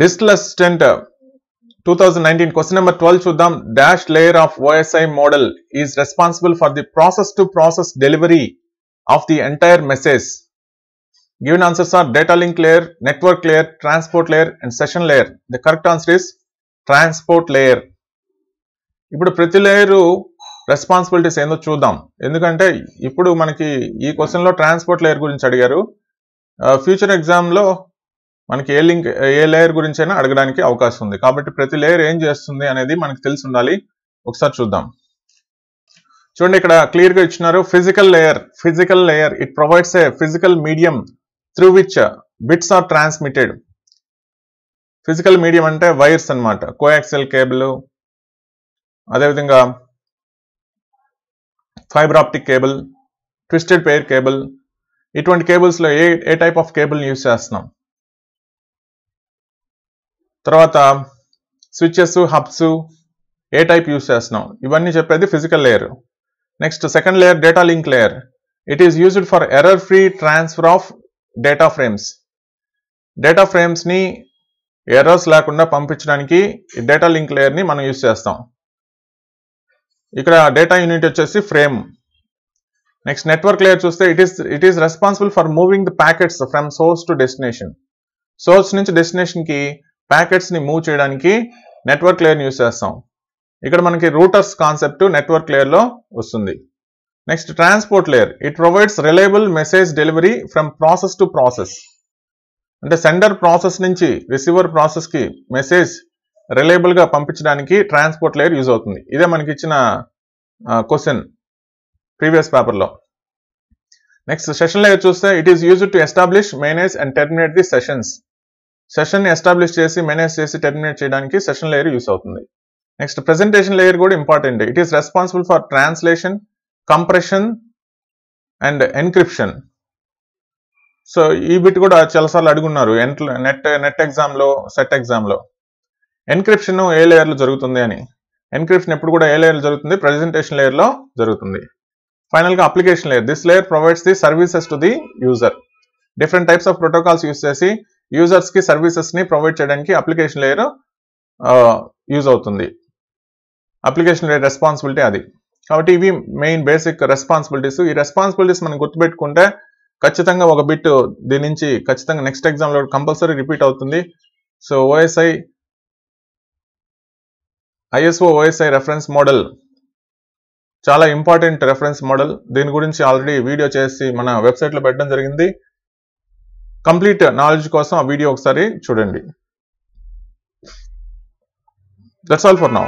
Digital assistant two thousand nineteen question number twelve చూద్దాం dash layer of OSI model is responsible for the process to process delivery of the entire message given answers are data link layer network layer transport layer and session layer the correct answer is transport layer ఇప్పుడు ప్రతి layer responsibilities ఏందో చూద్దాం. ఎందుకంటే ఇప్పుడు మనకి ఈ క్వశ్చన్లో transport layer గురించి అడిగారు. ఫ్యూచర్ ఎగ్జామ్లో మనకి ఏ లింక్ ఏ లేయర్ గురించి అయినా అడగడానికి అవకాశం ఉంది. కాబట్టి ప్రతి లేయర్ ఏం చేస్తుంది అనేది మనకి తెలిసి ఉండాలి. ఒకసారి చూద్దాం. చూడండి ఇక్కడ క్లియర్గా ఇచ్చినారు physical layer physical layer. It provides a physical medium through which bits are transmitted physical medium అంటే వైర్స్ అనమాట కోయాక్సెల్ కేబుల్ అదేవిధంగా fibre optic cable twisted pair cable. ఇటువంటి కేబుల్స్లో ఏ ఏ టైప్ ఆఫ్ కేబుల్ యూస్ చేస్తున్నాం? తర్వాత స్విచ్చెస్ హబ్స్ ఏ టైప్ యూస్ చేస్తున్నాం? ఇవన్నీ చెప్పేది physical layer next second layer data link layer it is used for error free transfer of data frames data ఫ్రేమ్స్ని errors లేకుండా పంపించడానికి డేటా లింక్ లేయర్ని మనం యూస్ చేస్తాం. ఇక్కడ డేటా యూనిట్ వచ్చేసి ఫ్రేమ్ నెక్స్ట్ నెట్వర్క్ లేయర్ చూస్తే it is it is responsible for moving the packets from source to destination source నుంచి destination ప్యాకెట్స్ని ప్యాకెట్స్ని మూవ్ చేయడానికి నెట్వర్క్ లేయర్ని యూస్ చేస్తాం. ఇక్కడ మనకి రూటర్స్ కాన్సెప్ట్ నెట్వర్క్ లేయర్లో వస్తుంది. Next transport layer it provides reliable message delivery from process to process అంటే సెండర్ ప్రాసెస్ నుంచి రిసీవర్ ప్రాసెస్కి మెసేజ్ రిలయబుల్గా పంపించడానికి ట్రాన్స్పోర్ట్ లేయర్ యూజ్ అవుతుంది. ఇదే మనకి ఇచ్చిన క్వశ్చన్ ప్రీవియస్ పేపర్లో నెక్స్ట్ సెషన్ లేయర్ చూస్తే it is use to establish manage and terminate the sessions సెషన్ని establish చేసి మేనేజ్ చేసి టెర్మినేట్ చేయడానికి సెషన్ లేయర్ యూస్ అవుతుంది. నెక్స్ట్ ప్రెజెంటేషన్ లేయర్ కూడా important it is responsible for translation compression and encryption so ఈ bit కూడా చాలాసార్లు అడుగున్నారు. నెట్ నెట్ ఎగ్జామ్లో సెట్ ఎగ్జామ్లో. ఎన్క్రిప్షన్ ఏ లేయర్లో జరుగుతుంది అని. ఎన్క్రిప్షన్ ఎప్పుడు కూడా ఏ లేయర్లో జరుగుతుంది? ప్రెజెంటేషన్ లేయర్లో జరుగుతుంది. ఫైనల్గా application layer this layer provides the services to the user different types of protocols use చేసి యూజర్స్కి సర్వీసెస్ని ప్రొవైడ్ చేయడానికి అప్లికేషన్ లేయర్ యూజ్ అవుతుంది. అప్లికేషన్ లేయర్ రెస్పాన్సిబిలిటీ అది. కాబట్టి ఇవి మెయిన్ బేసిక్ రెస్పాన్సిబిలిటీస్ ఈ రెస్పాన్సిబిలిటీస్ మనం గుర్తుపెట్టుకుంటే ఖచ్చితంగా ఒక బిట్ దీని నుంచి ఖచ్చితంగా నెక్స్ట్ ఎగ్జామ్లో కంపల్సరీ రిపీట్ అవుతుంది. So OSI ISO OSI reference model చాలా ఇంపార్టెంట్ రెఫరెన్స్ మోడల్ దీని గురించి ఆల్రెడీ వీడియో చేసి మన వెబ్సైట్లో పెట్టడం జరిగింది. కంప్లీట్ నాలెడ్జ్ కోసం ఆ వీడియో ఒకసారి చూడండి. That's all for now